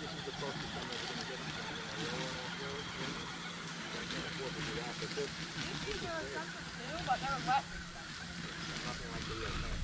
this is the closest I'm ever gonna get to something on a off-road. I can't afford to do that, but this, These jeeps are expensive too, but they're less expensive. nothing like the ESX.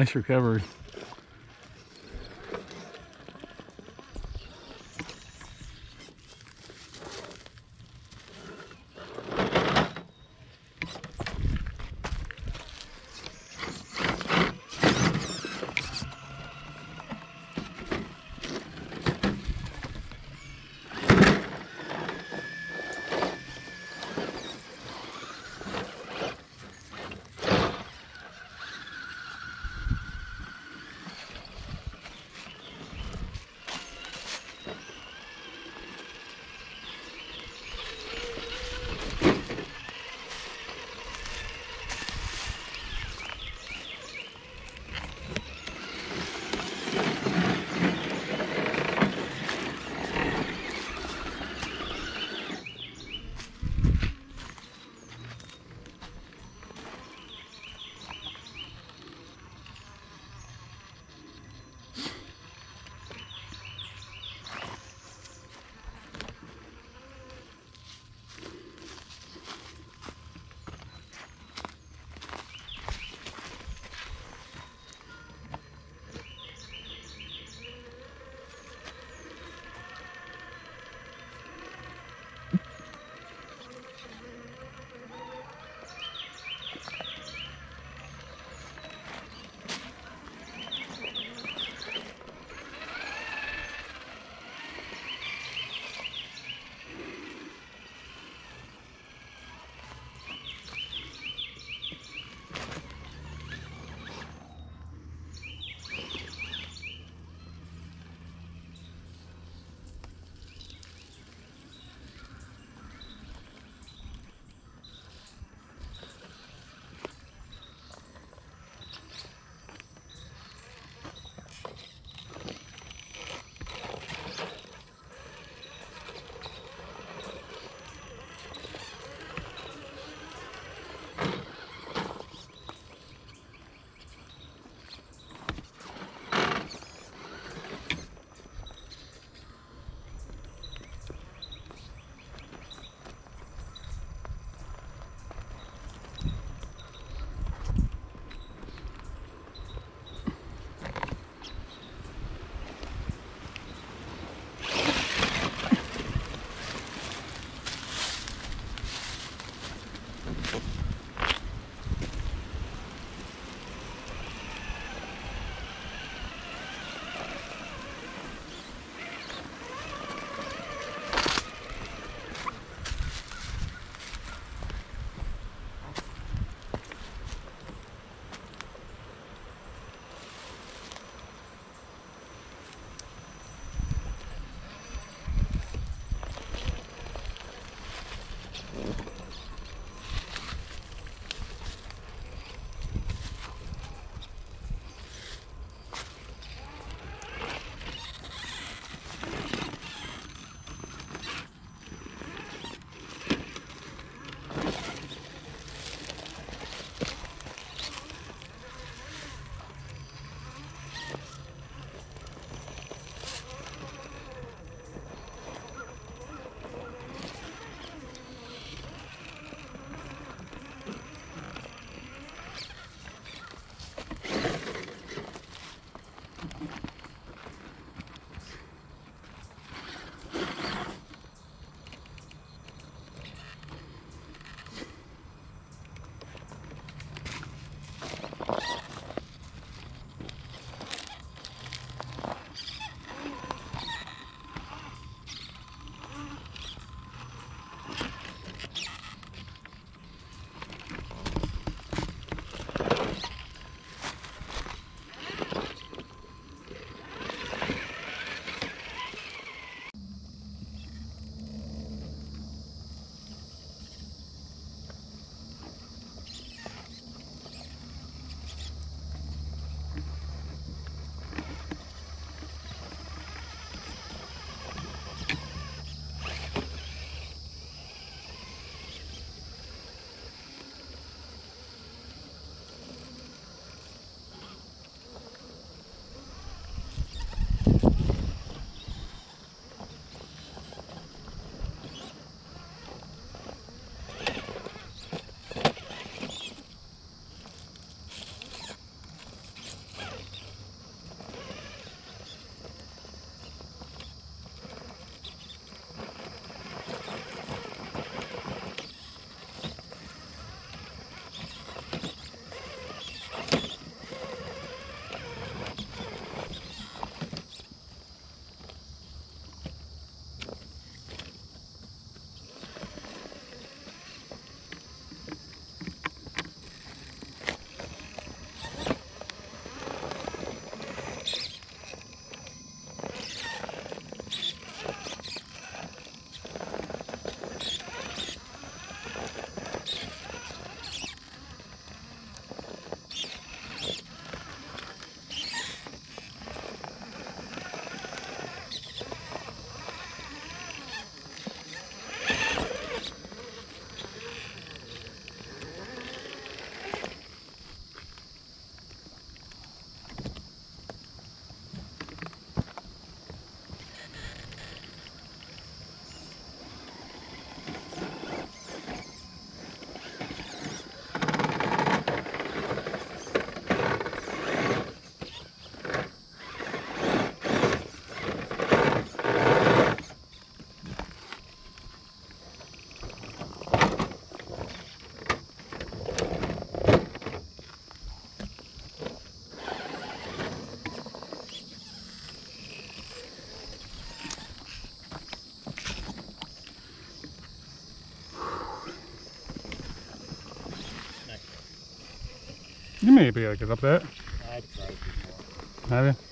Nice recovery. you? Be able to get up there? Have you?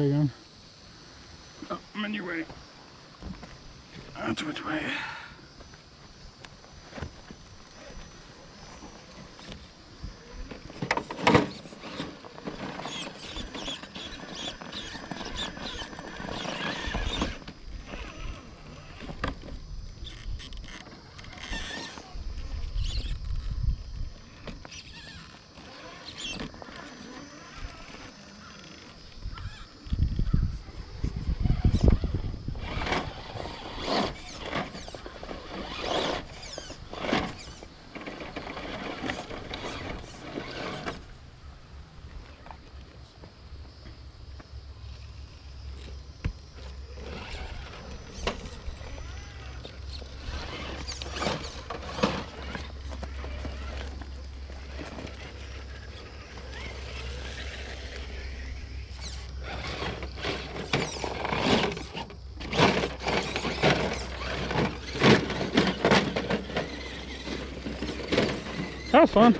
again fun?